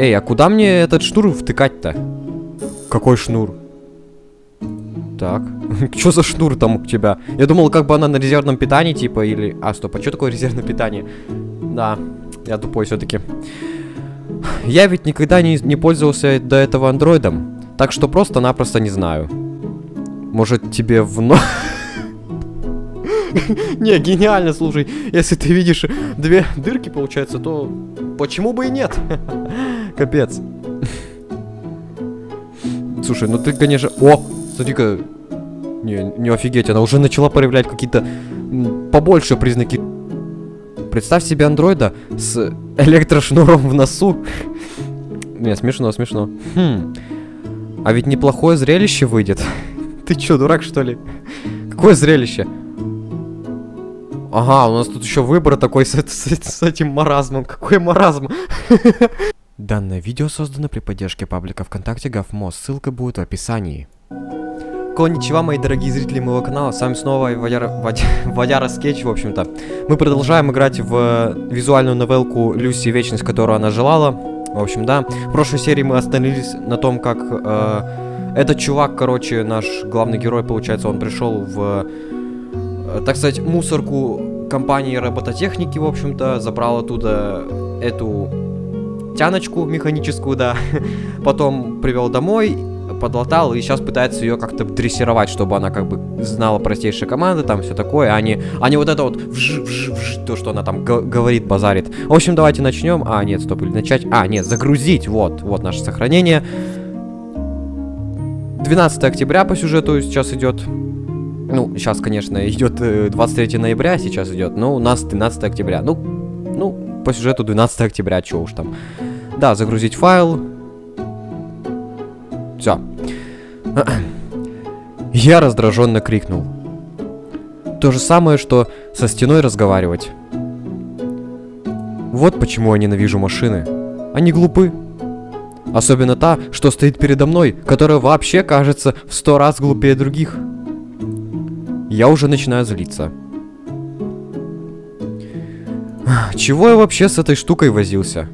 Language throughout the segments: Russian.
Эй, а куда мне этот шнур втыкать-то? Какой шнур? Так. Что за шнур там у тебя? Я думал, как бы она на резервном питании, типа, или... А, стоп, а что такое резервное питание? Да, я тупой все-таки. Я ведь никогда не, не пользовался до этого андроидом, так что просто-напросто не знаю. Может, тебе вновь... Не, гениально, слушай. Если ты видишь две дырки, получается, то почему бы и нет? Капец. Слушай, ну ты, конечно... О, смотри-ка. Не, не офигеть, она уже начала проявлять какие-то побольше признаки. Представь себе андроида с электрошнуром в носу. Не, смешно, смешно. Хм. А ведь неплохое зрелище выйдет. Ты чё, дурак, что ли? Какое зрелище? Ага, у нас тут еще выбор такой с, с, с этим маразмом. Какой маразм? Данное видео создано при поддержке паблика ВКонтакте Гафмо. Ссылка будет в описании. Конничева, мои дорогие зрители моего канала, с вами снова Вадяра, Вадя, Вадяра Скетч, в общем-то. Мы продолжаем играть в визуальную новелку Люси Вечность, которую она желала. В общем, да. В прошлой серии мы остановились на том, как э, этот чувак, короче, наш главный герой, получается, он пришел в, э, так сказать, мусорку компании робототехники, в общем-то, забрал оттуда эту тяночку механическую, да. Потом привел домой, подлатал и сейчас пытается ее как-то дрессировать, чтобы она как бы знала простейшие команды, там все такое, а не, а не вот это вот вж, вж, вж, то, что она там говорит, базарит. В общем, давайте начнем. А, нет, стоп, или начать. А, нет, загрузить. Вот, вот наше сохранение. 12 октября по сюжету сейчас идет. Ну, сейчас, конечно, идет 23 э, ноября, сейчас идет, но у нас 12 октября. Ну, ну, по сюжету 12 октября, что уж там. Да, загрузить файл. Все. Я раздраженно крикнул. То же самое, что со стеной разговаривать. Вот почему я ненавижу машины. Они глупы. Особенно та, что стоит передо мной, которая вообще кажется в сто раз глупее других. Я уже начинаю злиться. Чего я вообще с этой штукой возился?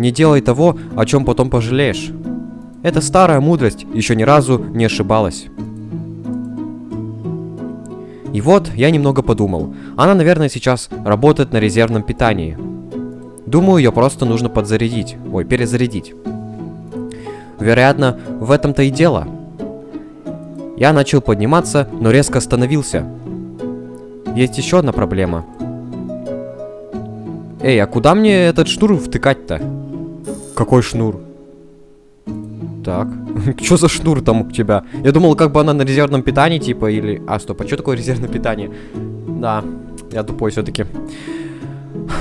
Не делай того, о чем потом пожалеешь. Эта старая мудрость еще ни разу не ошибалась. И вот я немного подумал. Она, наверное, сейчас работает на резервном питании. Думаю, ее просто нужно подзарядить. Ой, перезарядить. Вероятно, в этом-то и дело. Я начал подниматься, но резко остановился. Есть еще одна проблема. Эй, а куда мне этот шнур втыкать-то? Какой шнур? Так. что за шнур там у тебя? Я думал, как бы она на резервном питании, типа, или... А, стоп, а что такое резервное питание? Да, я тупой все-таки.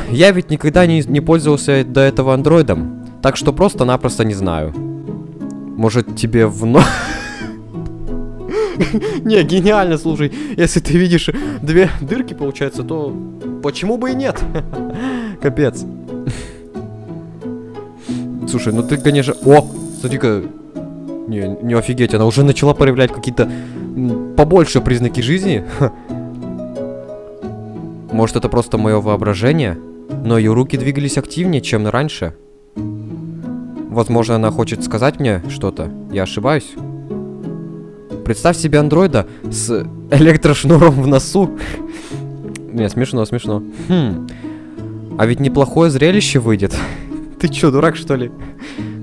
Я ведь никогда не, не пользовался до этого андроидом, так что просто-напросто не знаю. Может, тебе вновь... Не, гениально, слушай. Если ты видишь две дырки, получается, то почему бы и нет? Капец. Слушай, ну ты, конечно... О, смотри-ка, не, не офигеть, она уже начала проявлять какие-то побольше признаки жизни. Может это просто мое воображение? Но ее руки двигались активнее, чем раньше. Возможно, она хочет сказать мне что-то. Я ошибаюсь. Представь себе андроида с электрошнуром в носу. Не, смешно, смешно. Хм. А ведь неплохое зрелище выйдет. Ты чё, дурак, что ли?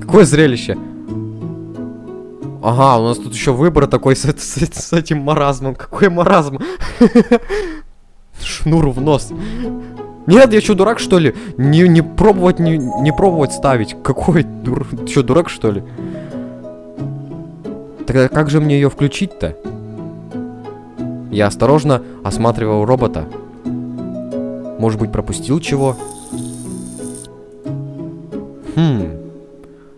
Какое зрелище? Ага, у нас тут еще выбор такой с, с, с этим маразмом. Какой маразм? Шнур в нос. Нет, я что, дурак, что ли? Не, не пробовать, не, не пробовать ставить. Какой дур... Что, дурак, что ли? Тогда как же мне ее включить-то? Я осторожно осматривал робота. Может быть, пропустил чего? Хм.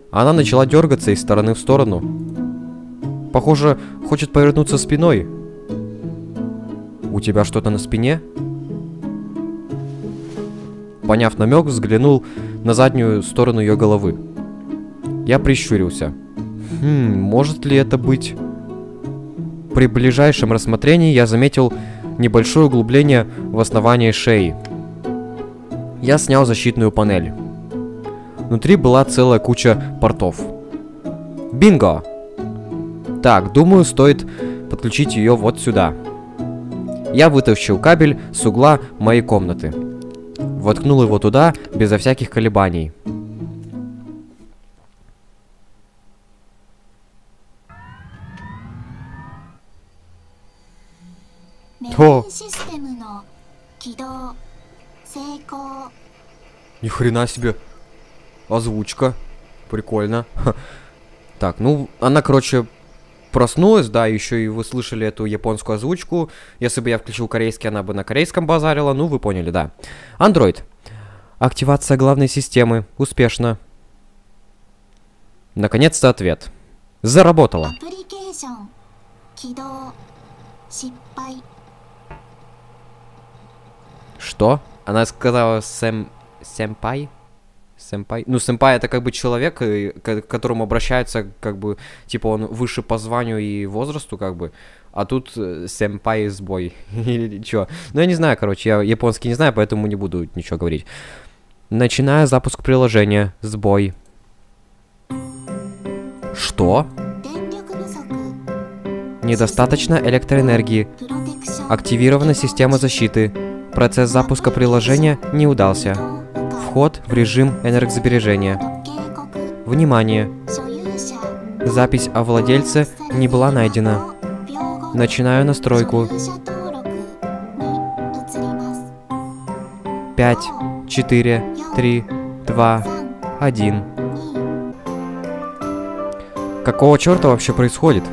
Она начала дергаться из стороны в сторону. Похоже, хочет повернуться спиной. У тебя что-то на спине? Поняв намек, взглянул на заднюю сторону ее головы. Я прищурился. Хм, может ли это быть... При ближайшем рассмотрении я заметил небольшое углубление в основании шеи. Я снял защитную панель. Внутри была целая куча портов. Бинго! Так, думаю, стоит подключить ее вот сюда. Я вытащил кабель с угла моей комнаты. Воткнул его туда, безо всяких колебаний. О. О. Ни хрена себе озвучка. Прикольно. Так, ну, она, короче, проснулась, да, еще и вы слышали эту японскую озвучку. Если бы я включил корейский, она бы на корейском базарила, ну, вы поняли, да. Android. Активация главной системы. Успешно. Наконец-то ответ. Заработала. Что? Она сказала сэм... сэмпай? Сэмпай. Ну, сэмпай это как бы человек, э, к которому обращаются, как бы, типа он выше по званию и возрасту, как бы. А тут э, сэмпай сбой. Или чё? Ну, я не знаю, короче, я японский не знаю, поэтому не буду ничего говорить. Начинаю запуск приложения. Сбой. Что? Недостаточно электроэнергии. Активирована система защиты. Процесс запуска приложения не удался. Вход в режим энергосбережения. Внимание! Запись о владельце не была найдена. Начинаю настройку. 5, 4, 3, 2, 1. Какого черта вообще происходит?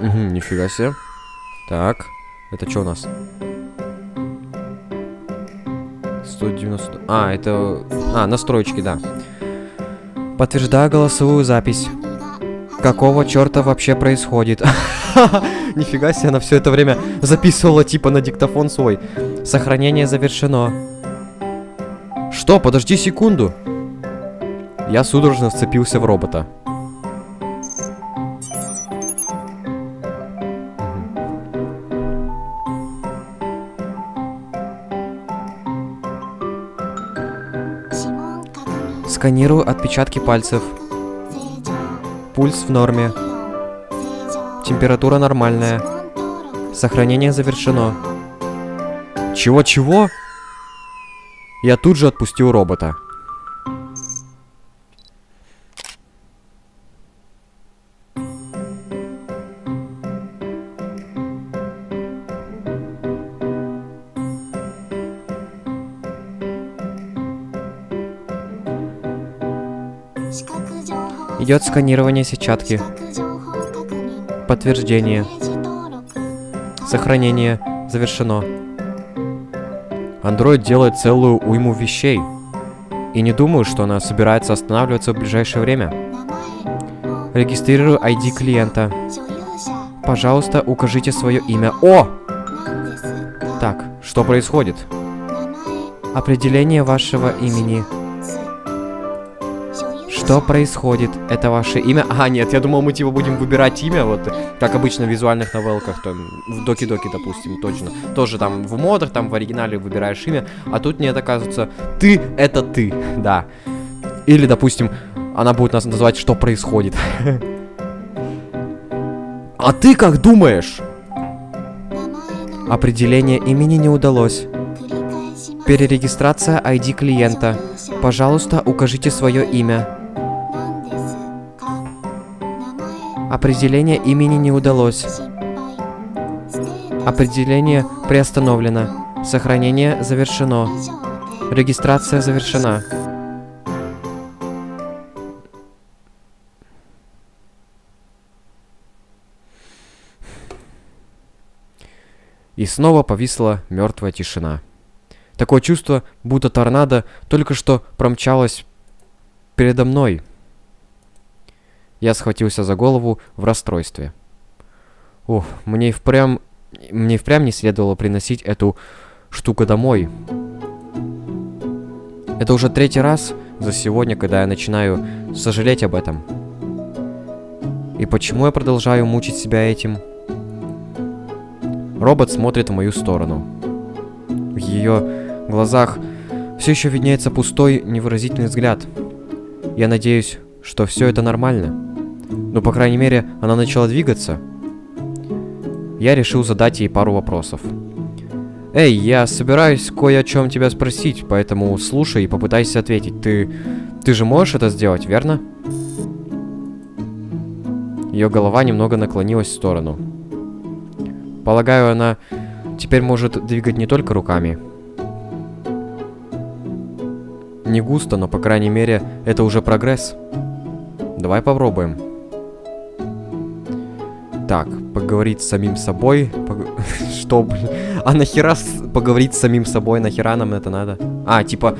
Угу, нифига себе. Так, это что у нас? 190... А, это... А, настройки, да. Подтверждаю голосовую запись. Какого черта вообще происходит? Нифига себе, она все это время записывала типа на диктофон свой. Сохранение завершено. Что? Подожди секунду. Я судорожно вцепился в робота.「Сканирую отпечатки пальцев. Пульс в норме. Температура нормальная. Сохранение завершено. Чего-чего? Я тут же отпустил робота. Идет сканирование сетчатки. Подтверждение. Сохранение завершено. Android делает целую уйму вещей. И не думаю, что она собирается останавливаться в ближайшее время. Регистрирую ID клиента. Пожалуйста, укажите свое имя. О! Так, что происходит? Определение вашего имени. Что происходит? Это ваше имя? А, нет, я думал, мы типа будем выбирать имя, вот, как обычно в визуальных новелках, там, в Доки-Доки, допустим, точно. Тоже там в модах, там в оригинале выбираешь имя, а тут нет, оказывается, ты — это ты, да. Или, допустим, она будет нас называть «Что происходит?». А ты как думаешь? Определение имени не удалось. Перерегистрация ID клиента. Пожалуйста, укажите свое имя. Определение имени не удалось. Определение приостановлено. Сохранение завершено. Регистрация завершена. И снова повисла мертвая тишина. Такое чувство, будто торнадо только что промчалось передо мной. Я схватился за голову в расстройстве. Ух, мне и впрямь... Мне впрямь не следовало приносить эту штуку домой. Это уже третий раз за сегодня, когда я начинаю сожалеть об этом. И почему я продолжаю мучить себя этим? Робот смотрит в мою сторону. В ее глазах все еще виднеется пустой, невыразительный взгляд. Я надеюсь, что все это нормально. Но, по крайней мере, она начала двигаться. Я решил задать ей пару вопросов. Эй, я собираюсь кое о чем тебя спросить, поэтому слушай и попытайся ответить. Ты... ты же можешь это сделать, верно? Ее голова немного наклонилась в сторону. Полагаю, она теперь может двигать не только руками. Не густо, но по крайней мере это уже прогресс. Давай попробуем. Так, поговорить с самим собой. Что? А нахера поговорить с самим собой? Нахера нам это надо? А, типа...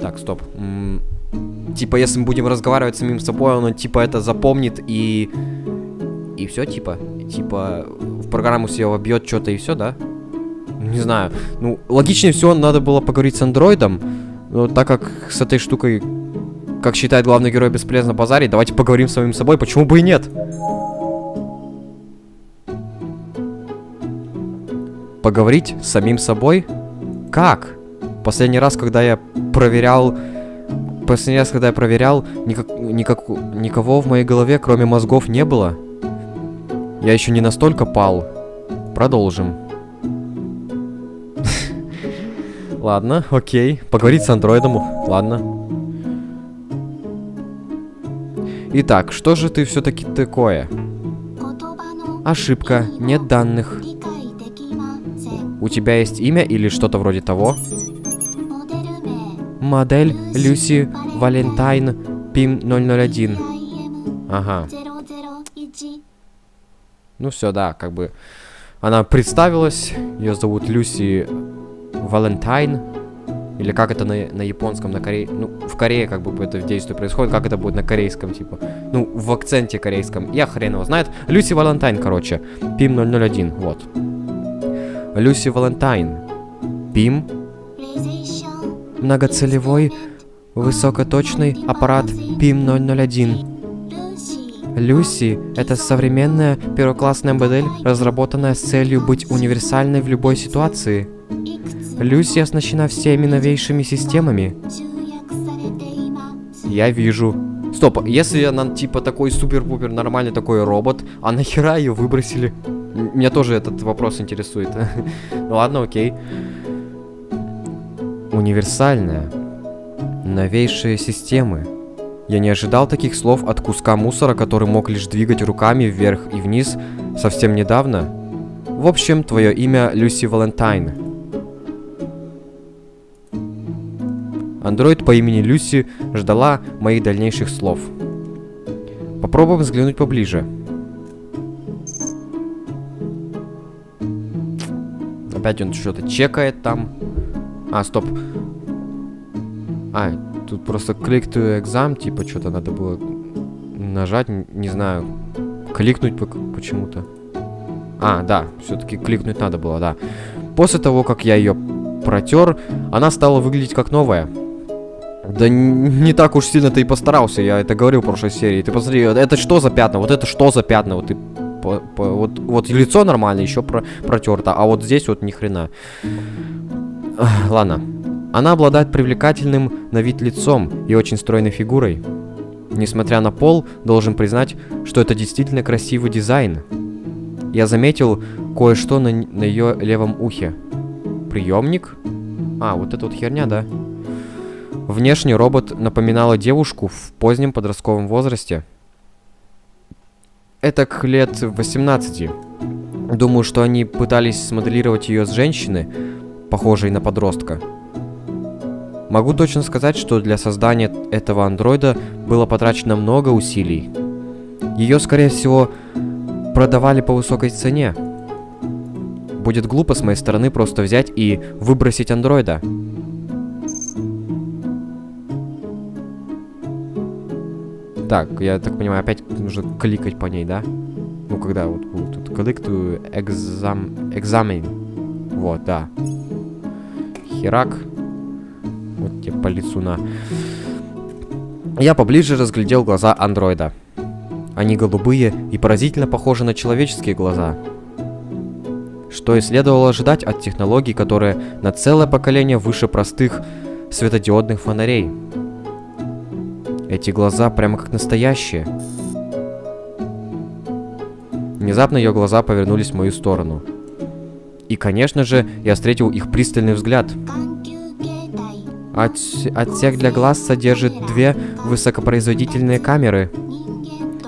Так, стоп. Типа, если мы будем разговаривать с самим собой, он типа это запомнит и... И все, типа? Типа, в программу себе вобьет что-то и все, да? Не знаю. Ну, логичнее всего надо было поговорить с андроидом. Но так как с этой штукой, как считает главный герой, бесполезно базарить, давайте поговорим с самим собой, почему бы и нет? Поговорить с самим собой? Как? Последний раз, когда я проверял... Последний раз, когда я проверял, никак, никак, никого в моей голове, кроме мозгов, не было. Я еще не настолько пал. Продолжим. Ладно, окей. Поговорить с андроидом. Ладно. Итак, что же ты все-таки такое? Ошибка. Нет данных. У тебя есть имя или что-то вроде того? Модель Люси Валентайн Пим 001. Ага. Ну все, да, как бы... Она представилась, ее зовут Люси Валентайн. Или как это на, на японском, на корее... Ну, в Корее как бы это в действии происходит, как это будет на корейском, типа. Ну, в акценте корейском. Я хрен его знает. Люси Валентайн, короче. Пим 001, вот. Люси Валентайн. Пим. Многоцелевой высокоточный аппарат ПИМ 001. Люси – это современная первоклассная модель, разработанная с целью быть универсальной в любой ситуации. Люси оснащена всеми новейшими системами. Я вижу. Стоп, если она типа такой супер-пупер нормальный такой робот, а нахера ее выбросили? Меня тоже этот вопрос интересует. ну ладно, окей. Универсальная. Новейшие системы. Я не ожидал таких слов от куска мусора, который мог лишь двигать руками вверх и вниз совсем недавно. В общем, твое имя Люси Валентайн. Андроид по имени Люси ждала моих дальнейших слов. Попробуем взглянуть поближе. Опять он что-то чекает там. А, стоп. А, тут просто клик to exam, типа что-то надо было нажать, не знаю, кликнуть почему-то. А, да, все-таки кликнуть надо было, да. После того, как я ее протер, она стала выглядеть как новая. Да не так уж сильно ты и постарался, я это говорил в прошлой серии. Ты посмотри, это что за пятна, вот это что за пятна, вот ты по, по, вот, вот лицо нормально, еще про, протерто, а вот здесь вот ни хрена. Ладно. Она обладает привлекательным на вид лицом и очень стройной фигурой. Несмотря на пол, должен признать, что это действительно красивый дизайн. Я заметил кое-что на, на ее левом ухе. Приемник? А, вот эта вот херня, да? Внешне робот напоминала девушку в позднем подростковом возрасте. Это к лет 18. Думаю, что они пытались смоделировать ее с женщины, похожей на подростка. Могу точно сказать, что для создания этого андроида было потрачено много усилий. Ее, скорее всего, продавали по высокой цене. Будет глупо с моей стороны просто взять и выбросить андроида. Так, я так понимаю, опять нужно кликать по ней, да? Ну, когда вот будет тут click to exam, examine. Вот, да. Херак. Вот тебе по лицу на. Я поближе разглядел глаза андроида. Они голубые и поразительно похожи на человеческие глаза. Что и следовало ожидать от технологий, которые на целое поколение выше простых светодиодных фонарей. Эти глаза прямо как настоящие. Внезапно ее глаза повернулись в мою сторону. И, конечно же, я встретил их пристальный взгляд. От... Отсек для глаз содержит две высокопроизводительные камеры.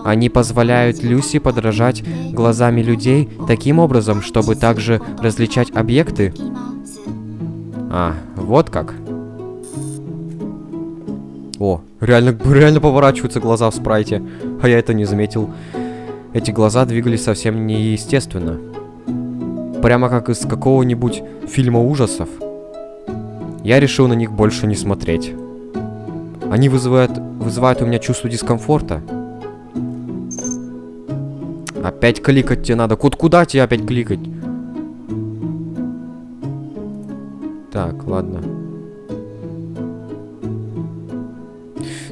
Они позволяют Люси подражать глазами людей таким образом, чтобы также различать объекты. А, вот как. О, реально, реально поворачиваются глаза в спрайте. А я это не заметил. Эти глаза двигались совсем неестественно. Прямо как из какого-нибудь фильма ужасов. Я решил на них больше не смотреть. Они вызывают, вызывают у меня чувство дискомфорта. Опять кликать тебе надо. Куда, куда тебе опять кликать? Так, ладно.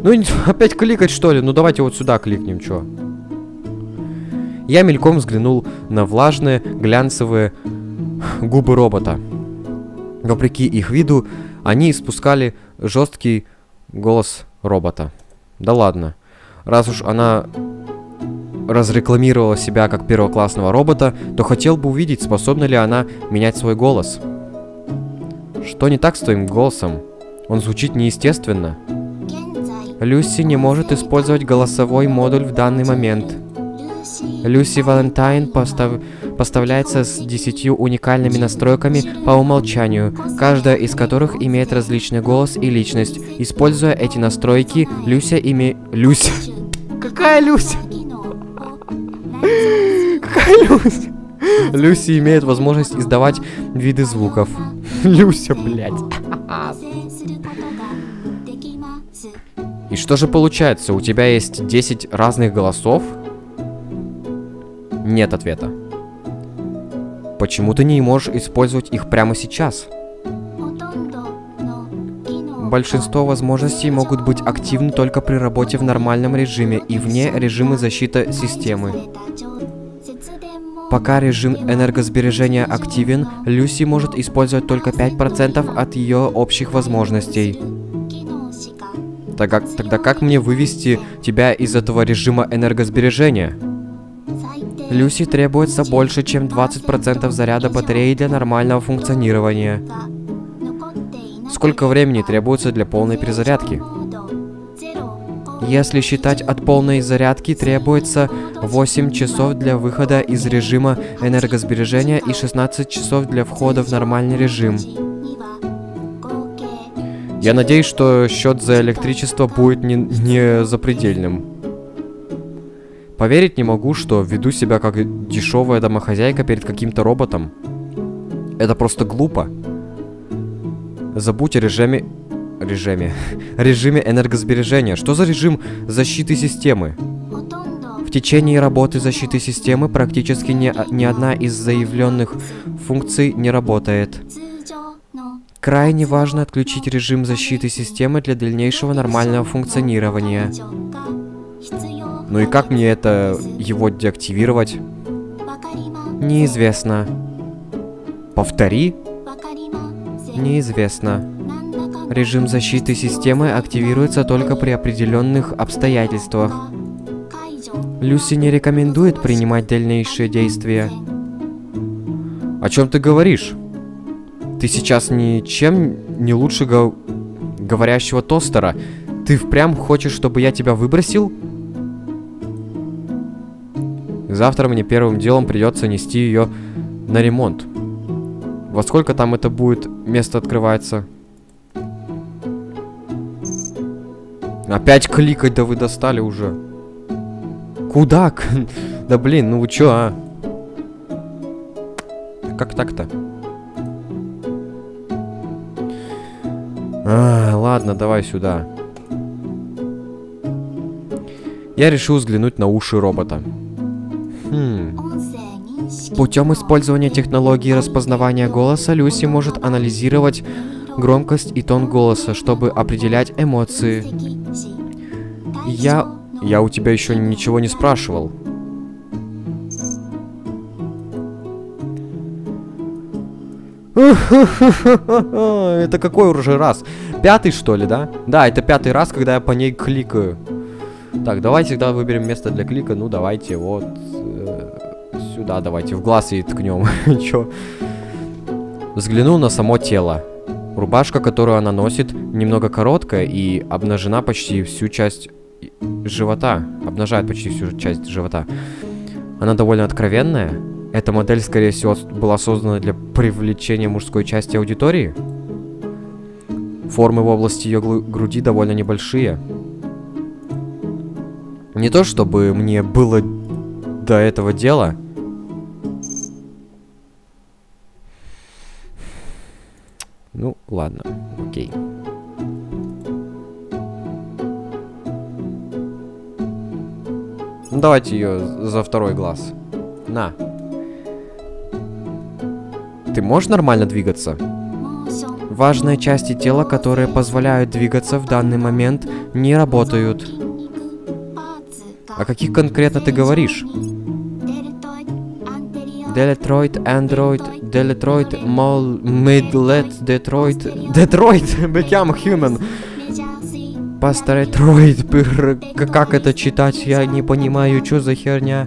Ну, опять кликать, что ли? Ну, давайте вот сюда кликнем, чё? Я мельком взглянул на влажные, глянцевые губы робота. Вопреки их виду, они испускали жесткий голос робота. Да ладно. Раз уж она разрекламировала себя как первоклассного робота, то хотел бы увидеть, способна ли она менять свой голос. Что не так с твоим голосом? Он звучит неестественно. Люси не может использовать голосовой модуль в данный момент. Люси Валентайн постав... поставляется с 10 уникальными настройками по умолчанию, каждая из которых имеет различный голос и личность. Используя эти настройки, Люся име... Люся! Какая Люся? Какая Люся? Люси имеет возможность издавать виды звуков. Люся, блядь. И что же получается? У тебя есть 10 разных голосов? Нет ответа. Почему ты не можешь использовать их прямо сейчас? Большинство возможностей могут быть активны только при работе в нормальном режиме и вне режима защиты системы. Пока режим энергосбережения активен, Люси может использовать только 5% от ее общих возможностей. Тогда, тогда как мне вывести тебя из этого режима энергосбережения? Люси требуется больше, чем 20% заряда батареи для нормального функционирования. Сколько времени требуется для полной перезарядки? Если считать от полной зарядки, требуется 8 часов для выхода из режима энергосбережения и 16 часов для входа в нормальный режим. Я надеюсь, что счет за электричество будет не, не запредельным. Поверить не могу, что веду себя как дешевая домохозяйка перед каким-то роботом. Это просто глупо. Забудь о режиме... Режиме. режиме энергосбережения. Что за режим защиты системы? В течение работы защиты системы практически ни, ни одна из заявленных функций не работает. Крайне важно отключить режим защиты системы для дальнейшего нормального функционирования. Ну и как мне это его деактивировать? Неизвестно. Повтори? Неизвестно. Режим защиты системы активируется только при определенных обстоятельствах. Люси не рекомендует принимать дальнейшие действия. О чем ты говоришь? Ты сейчас ничем не лучше го- говорящего тостера. Ты впрямь хочешь, чтобы я тебя выбросил? Завтра мне первым делом придется нести ее на ремонт. Во сколько там это будет место открывается? Опять кликать, да вы достали уже. Куда? Да блин, ну вы чё, а? Как так-то? А, ладно, давай сюда. Я решил взглянуть на уши робота. Хм. Путем использования технологии распознавания голоса Люси может анализировать громкость и тон голоса, чтобы определять эмоции. Я... Я у тебя еще ничего не спрашивал. Это какой уже раз? Пятый, что ли, да? Да, это пятый раз, когда я по ней кликаю. Так, давайте тогда выберем место для клика. Ну, давайте вот э, сюда давайте, в глаз ей ткнем. Чё? Взглянул на само тело. Рубашка, которую она носит, немного короткая и обнажена почти всю часть живота. Обнажает почти всю часть живота. Она довольно откровенная. Эта модель, скорее всего, была создана для привлечения мужской части аудитории. Формы в области ее груди довольно небольшие. Не то чтобы мне было до этого дела. Ну, ладно, окей. Ну, давайте ее за второй глаз. На. Ты можешь нормально двигаться? Важные части тела, которые позволяют двигаться в данный момент, не работают. О каких конкретно ты говоришь? Делетроид, Android, Делетроид, Мол, Midlet, Детройт, Детройт, Become Human. Пасторетройд, как это читать, я не понимаю, что за херня.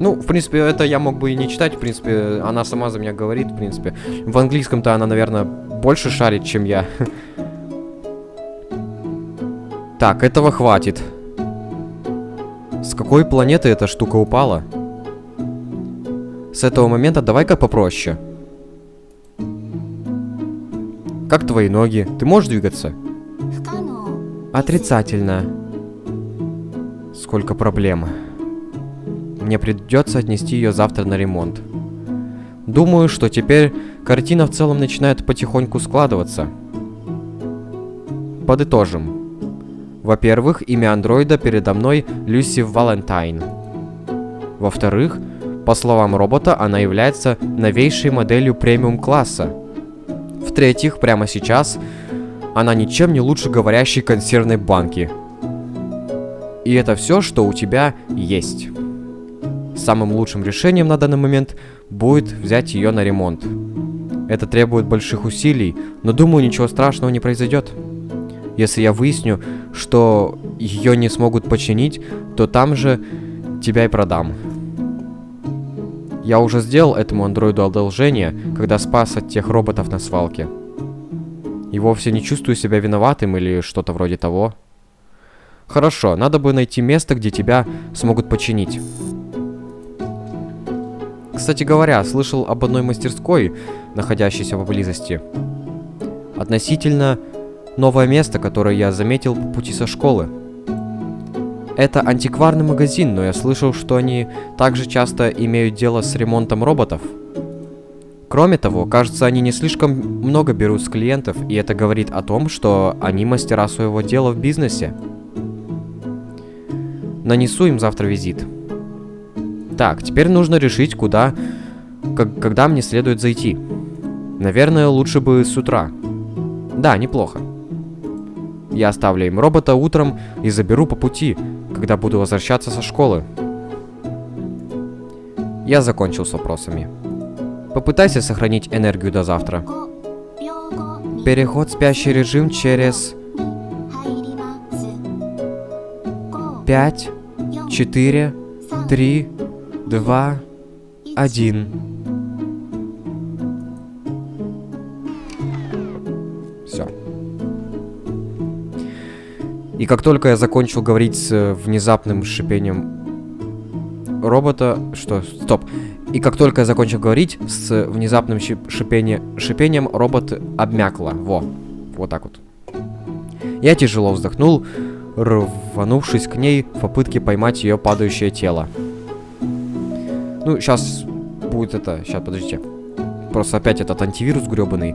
Ну, в принципе, это я мог бы и не читать, в принципе, она сама за меня говорит, в принципе. В английском-то она, наверное, больше шарит, чем я. Так, этого хватит. С какой планеты эта штука упала? С этого момента давай-ка попроще. Как твои ноги? Ты можешь двигаться? Отрицательно. Сколько проблем. Мне придется отнести ее завтра на ремонт. Думаю, что теперь картина в целом начинает потихоньку складываться. Подытожим. Во-первых, имя андроида передо мной Люси Валентайн. Во-вторых, по словам робота, она является новейшей моделью премиум-класса. В-третьих, прямо сейчас она ничем не лучше говорящей консервной банки. И это все, что у тебя есть. Самым лучшим решением на данный момент будет взять ее на ремонт. Это требует больших усилий, но думаю, ничего страшного не произойдет. Если я выясню, что ее не смогут починить, то там же тебя и продам. Я уже сделал этому андроиду одолжение, когда спас от тех роботов на свалке. И вовсе не чувствую себя виноватым или что-то вроде того. Хорошо, надо бы найти место, где тебя смогут починить. Кстати говоря, слышал об одной мастерской, находящейся поблизости. Относительно новое место, которое я заметил по пути со школы. Это антикварный магазин, но я слышал, что они также часто имеют дело с ремонтом роботов. Кроме того, кажется, они не слишком много берут с клиентов, и это говорит о том, что они мастера своего дела в бизнесе. Нанесу им завтра визит. Так, теперь нужно решить, куда, как, когда мне следует зайти. Наверное, лучше бы с утра. Да, неплохо. Я оставлю им робота утром и заберу по пути, когда буду возвращаться со школы. Я закончил с вопросами. Попытайся сохранить энергию до завтра. Переход в спящий режим через... 5, 4, 3, 2, 1. И как только я закончил говорить с э, внезапным шипением робота... Что? Стоп. И как только я закончил говорить с внезапным шипение, шипением, робот обмякла. Во. Вот так вот. Я тяжело вздохнул, рванувшись к ней в попытке поймать ее падающее тело. Ну, сейчас будет это... Сейчас, подождите. Просто опять этот антивирус гребаный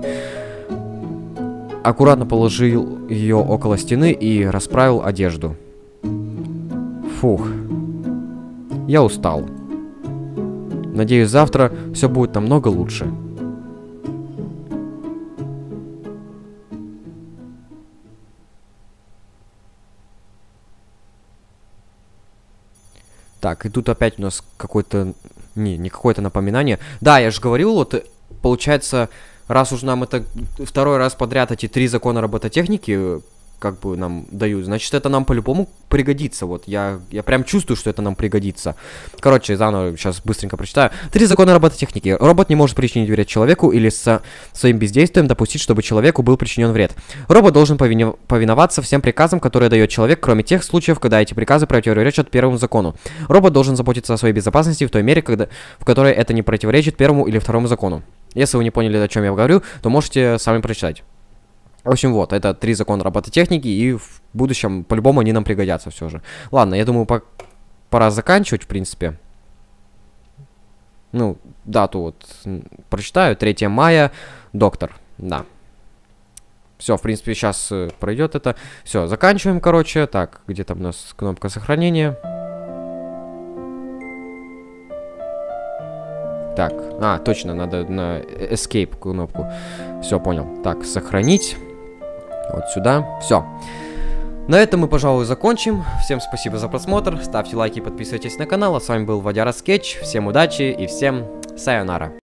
аккуратно положил ее около стены и расправил одежду. Фух. Я устал. Надеюсь, завтра все будет намного лучше. Так, и тут опять у нас какой-то Не, не какое-то напоминание. Да, я же говорил, вот, э, получается, раз уж нам это второй раз подряд эти три закона робототехники как бы нам дают, значит, это нам по-любому пригодится. Вот я, я прям чувствую, что это нам пригодится. Короче, заново сейчас быстренько прочитаю. Три закона робототехники. Робот не может причинить вред человеку или со своим бездействием допустить, чтобы человеку был причинен вред. Робот должен повини- повиноваться всем приказам, которые дает человек, кроме тех случаев, когда эти приказы противоречат первому закону. Робот должен заботиться о своей безопасности в той мере, когда, в которой это не противоречит первому или второму закону. Если вы не поняли, о чем я говорю, то можете сами прочитать. В общем, вот, это три закона робототехники, и в будущем по-любому они нам пригодятся все же. Ладно, я думаю, по пора заканчивать, в принципе. Ну, дату вот прочитаю, 3 мая, доктор, да. Все, в принципе, сейчас э, пройдет это. Все, заканчиваем, короче. Так, где там у нас кнопка сохранения? Так, а, точно, надо на Escape кнопку. Все, понял. Так, сохранить. Вот сюда. Все. На этом мы, пожалуй, закончим. Всем спасибо за просмотр. Ставьте лайки, подписывайтесь на канал. А с вами был Вадяра Скетч. Всем удачи и всем сайонара.